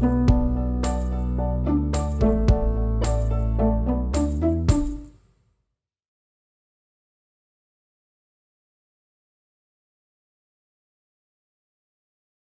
Bye.